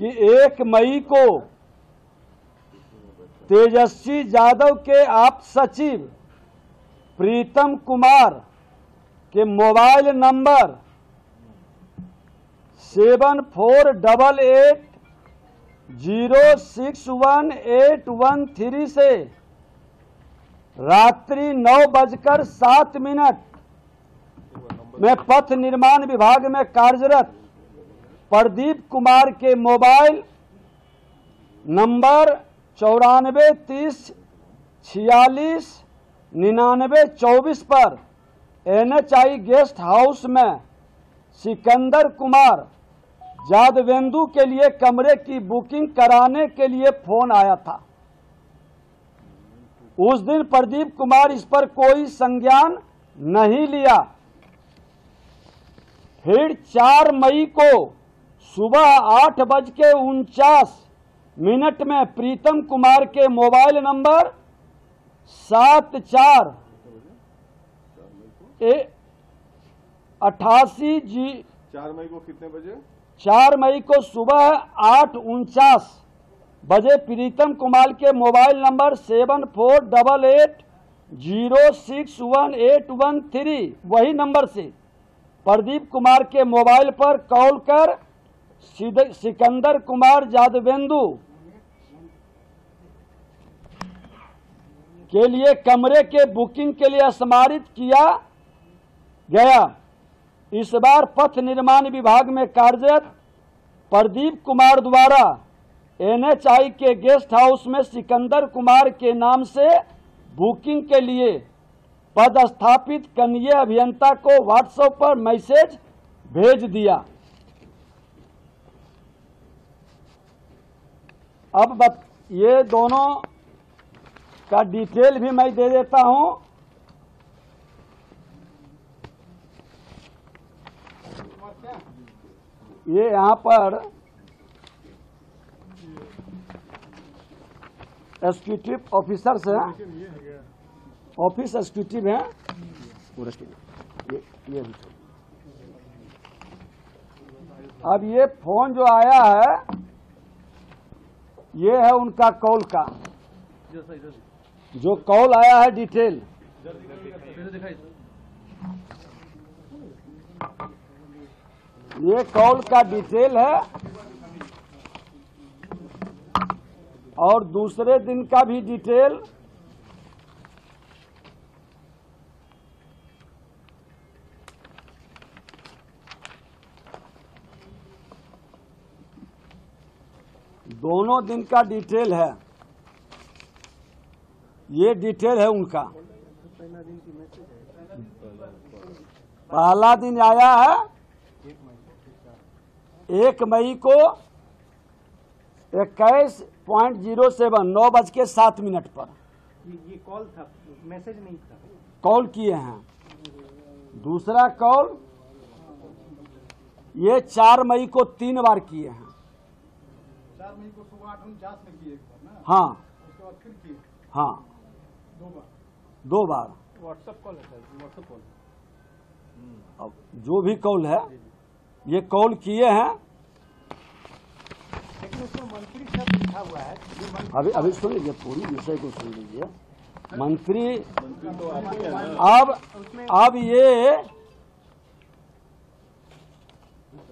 कि एक मई को तेजस्वी यादव के आप सचिव प्रीतम कुमार के mobile number seven four double eight zero six one eight one three से रात्रि नौ बजकर सात मिनट में पथ निर्माण विभाग में कार्यरत प्रदीप कुमार के मोबाइल नंबर चौरानवे तीस छियालीस निन्यानवे चौबीस पर। एनएचआई गेस्ट हाउस में सिकंदर कुमार जादवेंदु के लिए कमरे की बुकिंग कराने के लिए फ़ोन आया था। उस दिन प्रदीप कुमार इस पर कोई संज्ञान नहीं लिया। फिर चार मई को सुबह आठ बज के उनचास मिनट में प्रीतम कुमार के मोबाइल नंबर सात चार अठासी जी चार मई को कितने बजे? चार मई को सुबह आठ उनचास बजे प्रीतम कुमार के mobile number seven four double eight zero six one eight one three वही नंबर से प्रदीप कुमार के मोबाइल पर कॉल कर सिकंदर कुमार जादवेंदु के लिए कमरे के बुकिंग के लिए स्मारित किया गया। इस बार पथ निर्माण विभाग में कार्यरत प्रदीप कुमार द्वारा एनएचआई के गेस्ट हाउस में सिकंदर कुमार के नाम से बुकिंग के लिए पदस्थापित कनीय अभियंता को व्हाट्सएप पर मैसेज भेज दिया। अब बत, ये दोनों का डिटेल भी मैं दे देता हूँ। ये यहाँ पर एग्जीक्यूटिव ऑफिसर्स हैं। ऑफ़िस एग्जीक्यूटिव हैं। पूरा ये ये अब ये फ़ोन जो आया है ये है उनका कॉल का। जो कॉल आया है डिटेल। ये कॉल का डिटेल है। और दूसरे दिन का भी डिटेल। दोनों दिन का डिटेल है। ये डिटेल है उनका। पहला दिन आया है एक मई को इक्कीस पॉइंट ज़ीरो सेवन नौ बज के सात मिनट पर। ये कॉल था मैसेज नहीं था। कॉल किए हैं। दूसरा कॉल ये चार मई को तीन बार किए हैं। हाँ उसके बाद फिर किए हाँ। दो बार। दो बार। व्हाट्सएप कॉल है सर व्हाट्सएप कॉल अब जो भी कॉल है ये कॉल किए हैं। है अभी अभी सुन लीजिए पूरी विषय को सुन लीजिए। मंत्री मंत्री तो ही हैं अब अब ये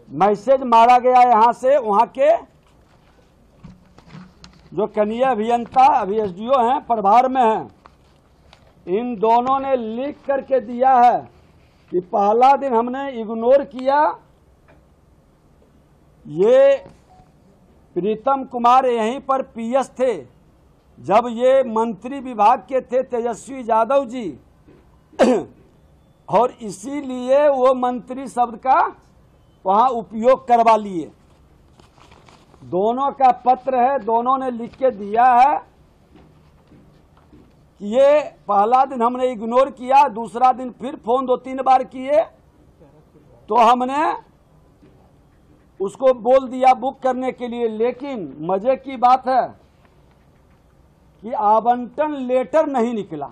मैसेज मारा गया यहाँ से वहाँ के जो कनीय अभियंता अभी एस हैं प्रभार में हैं, इन दोनों ने लिख करके दिया है कि पहला दिन हमने इग्नोर किया। ये प्रीतम कुमार यहीं पर पीएस थे। जब ये मंत्री विभाग के थे, तेजस्वी यादव जी। और इसीलिए वो मंत्री शब्द का वहाँ उपयोग करवा लिए। दोनों का पत्र है, दोनों ने लिख के दिया है कि ये पहला दिन हमने इग्नोर किया, दूसरा दिन फिर फ़ोन दो तीन बार किए तो हमने उसको बोल दिया बुक करने के लिए लेकिन मज़े की बात है कि आवंटन लेटर नहीं निकला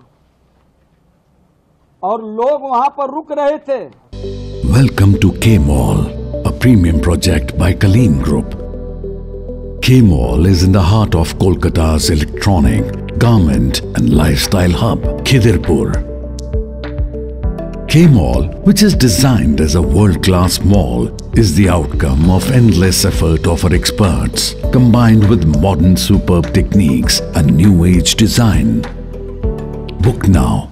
और लोग वहाँ पर रुक रहे थे welcome to K mall a premium project by Kaleen Group. K Mall is in the heart of Kolkata's electronic, garment and lifestyle hub, Khidirpur. K Mall, which is designed as a world-class mall, is the outcome of endless effort of our experts, combined with modern superb techniques and new age design. Book now